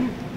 Mm-hmm.